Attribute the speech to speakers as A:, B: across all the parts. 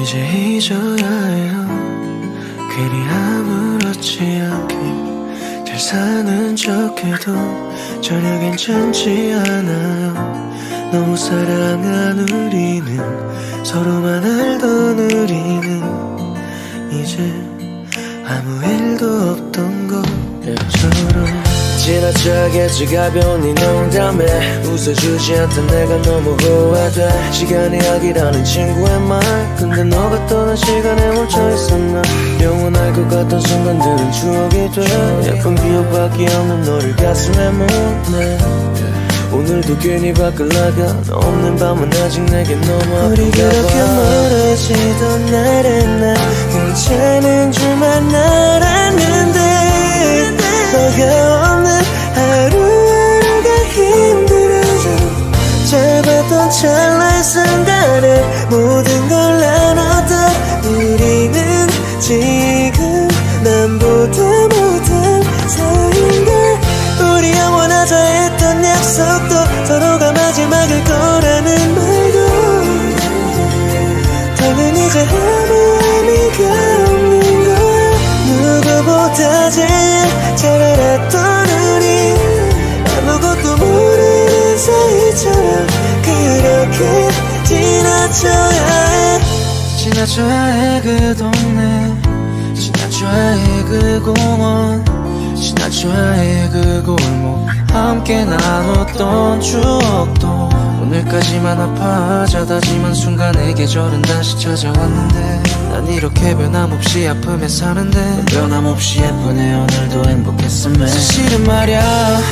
A: 이제 잊어야 해요. 괜히 아무렇지 않게 잘 사는 척해도 전혀 괜찮지 않아요. 너무 사랑한 우리는 서로만 알던 우리는 이제 아무 일도 없던 것처럼 지나쳐겠지 가벼운 이 농담에 웃어주지 않던 내가 너무 후회돼. 시간이 약이라는 친구의 말. 근데 너가 떠난 시간에 멈춰있었나? 영원할 것 같던 순간들은 추억이 돼. 예쁜 기억밖에 없는 너를 가슴에 묻네. 오늘도 괜히 밖을 나가. 너 없는 밤은 아직 내게 너무 우리 그렇게 멀어지던 날에 난 괜찮은 줄만 알았는데 짧았던 찰나의 순간에 모든 걸 나눴던 우리는 지금 지나쳐야 해. 지나쳐야 해 그 동네. 지나쳐야 해 그 공원. 지나쳐야 해 그 골목. 함께 나눴던 추억도 오늘까지만 아파하자다지만 순간의 계절은 다시 찾아왔는데 난 이렇게 변함없이 아프며 사는데 변함없이 예쁘네 오늘도 행복했음에 사실은 말야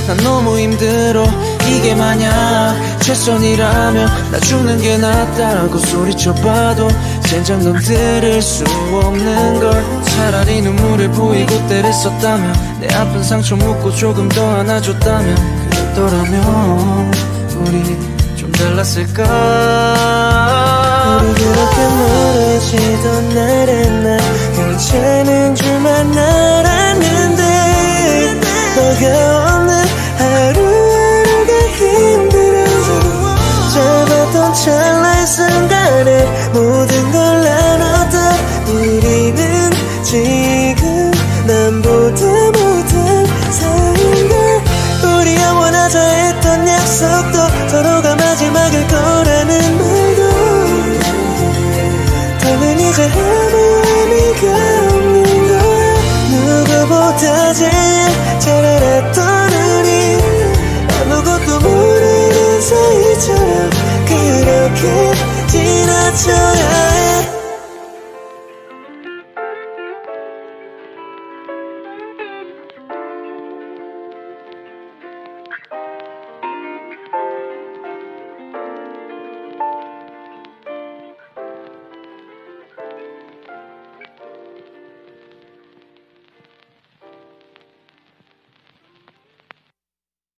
A: 난 너무 힘들어. 이게 마냥 최선이라면 나 죽는 게 낫다고 소리쳐봐도 젠장 넌 들을 수 없는 걸. 차라리 눈물을 보이고 때를 썼다면 내 아픈 상처 묻고 조금 더 안아줬다면 그랬더라면 우리 좀 달랐을까? 우리 그렇게 멀어지던 날에 난 괜찮 찰나의 순간에 모든 걸 나눴던 우리는 지금 남보다 못한 사이인걸 우리 영원하자 했던 약속도 서로가 마지막일 거라는 말도 더는 이제 아무 의미가 없는 거야 누구보다 제일 잘 알았던 모르